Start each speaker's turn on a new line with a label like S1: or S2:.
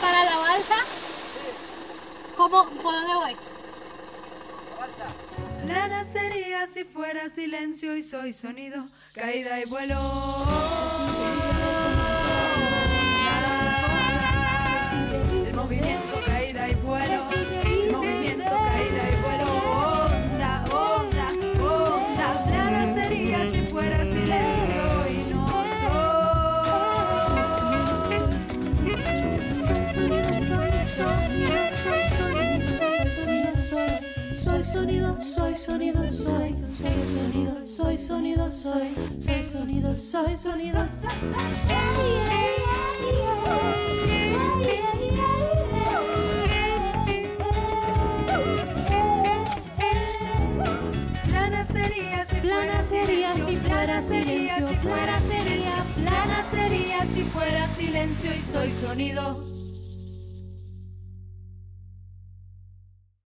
S1: para la balsa. ¿Cómo? ¿Por dónde voy?
S2: Plana sería si fuera silencio y soy sonido, caída y vuelo.
S3: Soy sonido, soy sonido, soy, soy sonido, soy sonido, soy, soy sonido, soy sonido.
S2: Plana sería si fuera silencio. Plana sería. Plana sería si fuera silencio y soy sonido.